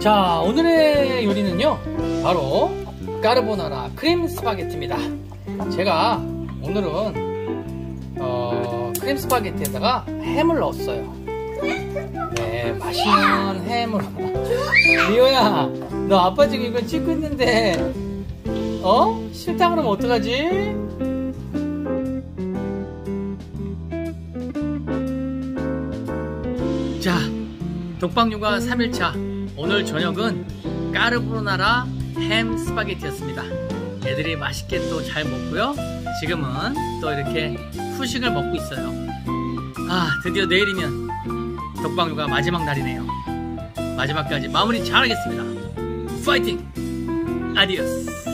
자 오늘의 요리는요 바로 까르보나라 크림 스파게티입니다. 제가 오늘은 어, 크림 스파게티에다가 햄을 넣었어요. 네 맛있는 햄으로. 리오야, 너 아빠 지금 이거 찍고 있는데, 어? 싫다 그러면 어떡하지? 자, 독박 육아 3일차. 오늘 저녁은 까르보나라 햄 스파게티였습니다. 애들이 맛있게 또 잘 먹고요. 지금은 또 이렇게 후식을 먹고 있어요. 아, 드디어 내일이면 독박 육아 마지막 날이네요. 마지막까지 마무리 잘하겠습니다. 파이팅! adiós!